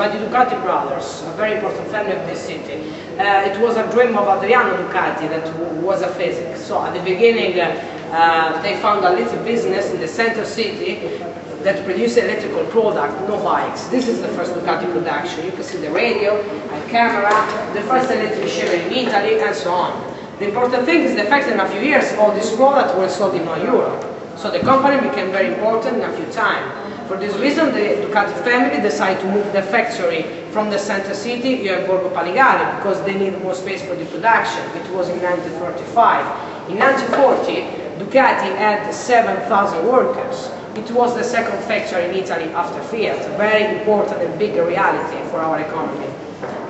by the Ducati brothers, a very important family of this city. Uh, it was a dream of Adriano Ducati that was a physicist. So at the beginning uh, they found a little business in the center city that produced electrical product, no bikes. This is the first Ducati production. You can see the radio, a camera, the first electric shaver in Italy, and so on. The important thing is the fact that in a few years all these products were sold in Europe. So the company became very important in a few time. For this reason, the Ducati family decided to move the factory from the center city here at Borgo Panigale because they need more space for the production. It was in 1935. In 1940, Ducati had 7,000 workers. It was the second factory in Italy after Fiat, a very important and big reality for our economy.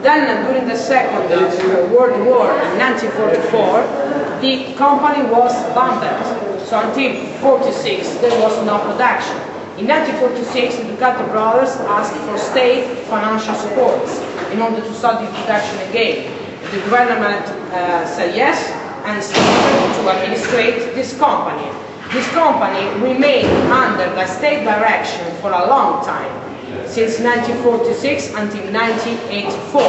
Then, during the Second World War in 1944, the company was abandoned. So until 46, there was no production. In 1946, the Ducati brothers asked for state financial support in order to start the production again. The government uh, said yes and started to administrate this company. This company remained under the state direction for a long time, since 1946 until 1984.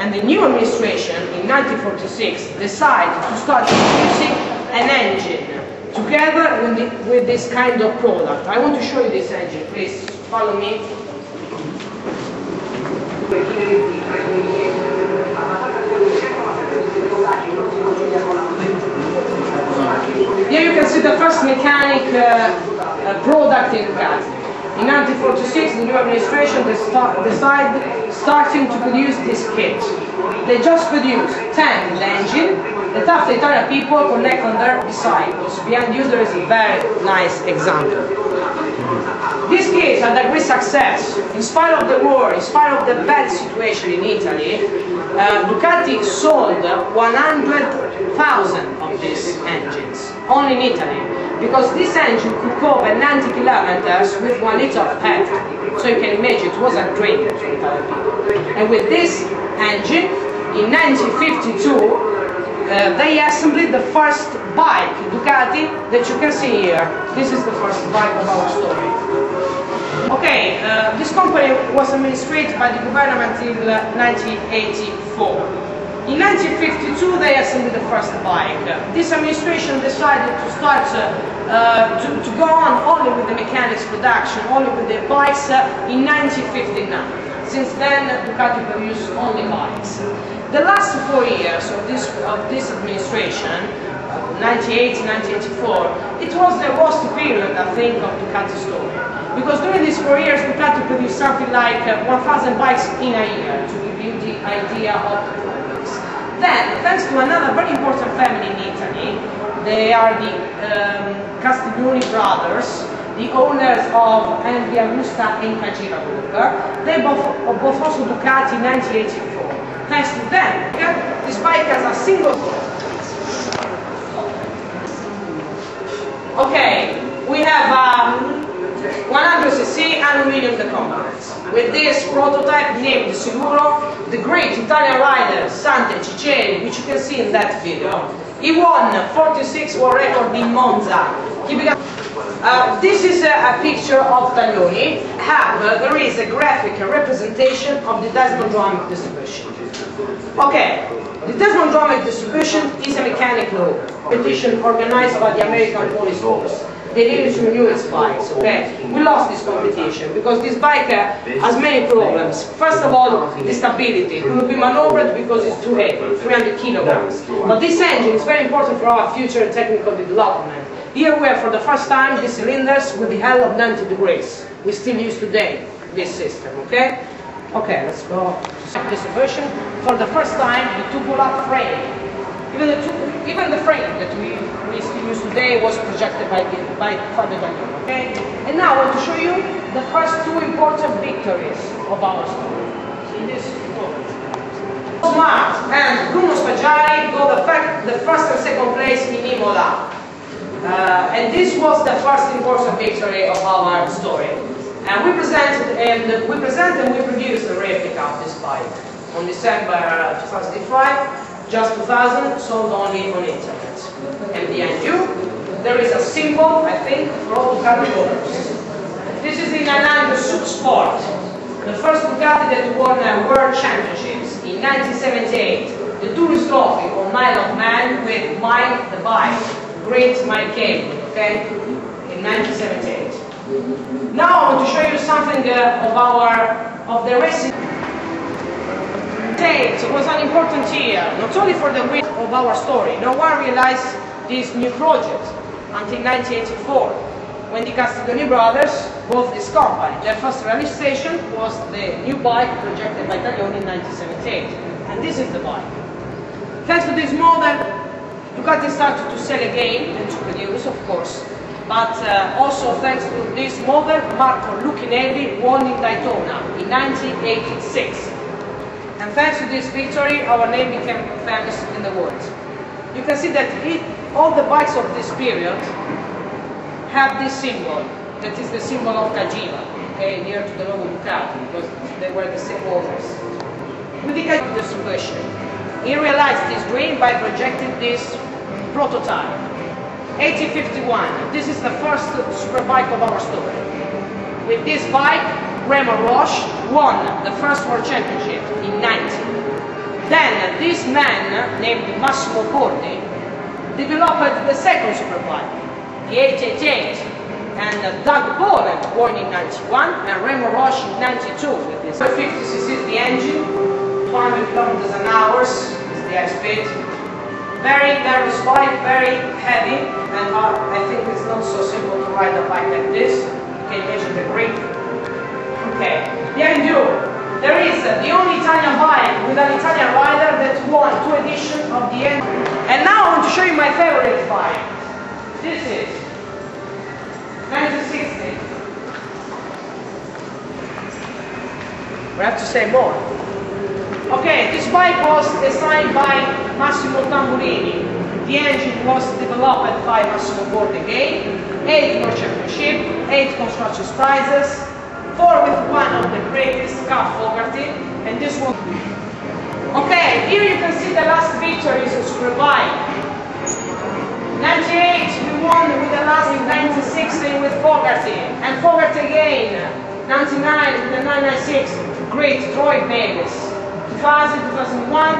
And the new administration in 1946 decided to start producing an engine together with, the, with this kind of product. I want to show you this engine, please follow me. Here you can see the first mechanic uh, uh, product in Ducati. In 1946, the new administration decided starting to produce this kit. They just produced 10 the engine, the tough Italian people connect on their disciples. Behind you there is a very nice example. This case had a great success. In spite of the war, in spite of the bad situation in Italy, uh, Ducati sold 100,000 of these engines, only in Italy. Because this engine could cover 90 kilometers with one liter of petrol. So you can imagine it was a dream to Italian people. And with this engine, in 1952, uh, they assembled the first bike, Ducati, that you can see here. This is the first bike of our story. Okay, uh, this company was administered by the government in 1984. In 1952 they assembled the first bike. This administration decided to start uh, uh, to, to, go on only with the mechanics production, only with the bikes uh, in 1959. Since then Ducati produced only bikes. The last four years of this, of this administration, 98, 1984, it was the worst period, I think, of Ducati's story. Because during these four years, Ducati produced something like uh, 1,000 bikes in a year, to give you the idea of the problems. Then, thanks to another very important family in Italy, they are the um, Castiglioni brothers, the owners of MV Agusta and Cagiva Group. They both, both also Ducati in 1984 thanks to them, this bike has a single Okay, we have um, 100cc aluminum components. With this prototype named Siluro, the great Italian rider Sante Ciceri, which you can see in that video, he won 46 world record in Monza. Uh, this is a, a, picture of Taglioni. However, there is a graphic representation of the desmodromic distribution. Okay, the desmodromic distribution is a mechanical competition organized by the American Police Force. They to renew its bikes, okay? We lost this competition because this bike uh, has many problems. First of all, the stability. It will be maneuvered because it's too heavy, 300 kilograms. But this engine is very important for our future technical development. Here we have for the first time the cylinders with the hell of 90 degrees. We still use today this system, okay? Okay, let's go to this version. For the first time, the tubular frame. Even the, even the frame that we, we still use today was projected by, by Fabio Daniel, okay? And now I want to show you the first two important victories of our story. In this Smart and Bruno Spaggiari got the, the first and second place in Imola. Uh, and this was the first important victory of our story. And we presented and we presented and we produced a replica of this bike on December 2005, just 2000, sold only on internet. And behind you, there is a symbol, I think, for all the categories. This is the Nanando Super Sport. the first Ducati that won uh, World Championships in 1978. The Tourist Trophy or Isle of Man with Mike the Bike, great Mike Cable, okay, in 1978. Now I want to show you something uh, of our of the racing. It was an important year, not only for the win of our story. No one realized this new project until 1984, when the Castiglioni brothers bought this company. Their first realization was the new bike projected by Taglioni in 1978. And this is the bike. Thanks to this model, Ducati started to sell again and to produce, of course. But uh, also thanks to this model, Marco Lucchinelli won in Daytona in 1986. And thanks to this victory, our name became famous in the world. You can see that it, all the bikes of this period have this symbol, that is the symbol of Cagiva, okay, near to the logo Ducati, because they were the same owners. With the the solution, he realized this dream by projecting this prototype. 1851, this is the first superbike of our story. With this bike, Raymond Roche won the first World Championship in 90. Then this man, named Massimo Bordi, developed the second superbike, the 888, and Doug Polen won in 91, and Raymond Roche in 92 with this. 50cc is the engine, 200 kilometers an hour is the high speed. Very nervous bike, very heavy, and I think it's not so simple to ride a bike like this. You can imagine the grip Okay, behind you, there is the only Italian bike with an Italian rider that won two editions of the end. And now I want to show you my favorite bike. This is 1960. We have to say more. Okay, this bike was designed by Massimo Tamburini. The engine was developed by Massimo Bordi again. Eight World Championship, eight Constructors prizes, four with one of the greatest Carl Fogarty, and this one. Okay, here you can see the last victories of Superbike. 98 we won with the last in 1960 with Fogarty, and Fogarty again. 99 with the 996, great Troy Bayliss. 2000, 2001,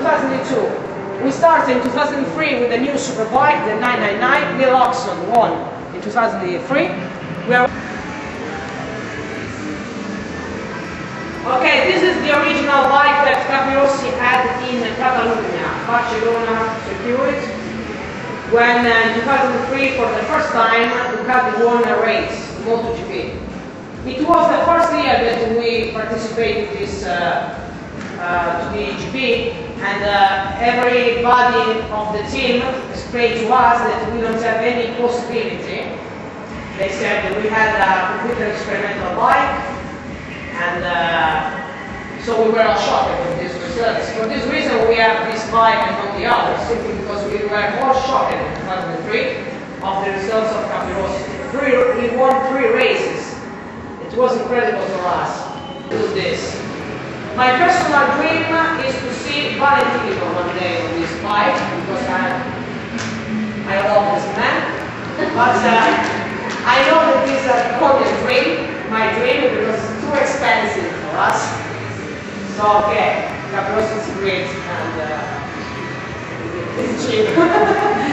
2002. We started in 2003 with the new Superbike, the 999. Neil Hodgson won in 2003. We are Okay, this is the original bike that Capirossi had in Catalonia, Barcelona circuit, when uh, in 2003, for the first time, Ducati won a race, MotoGP. It was the first year that we participated in this uh, uh, GP, and uh, everybody of the team explained to us that we don't have any possibility. They said we had a computer experimental bike, and uh, so we were shocked with these results. For this reason, we have this bike and not the other, simply because we were more shocked in 2003 of the results of Capirossi. Three, we won three races. It was incredible for us to do this. My personal dream is to see Valentino one day on this bike, because I, I love this man. But uh, I know that this is a common dream, my dream, because it's too expensive for us. So okay, Capirossi is great and uh, it's cheap.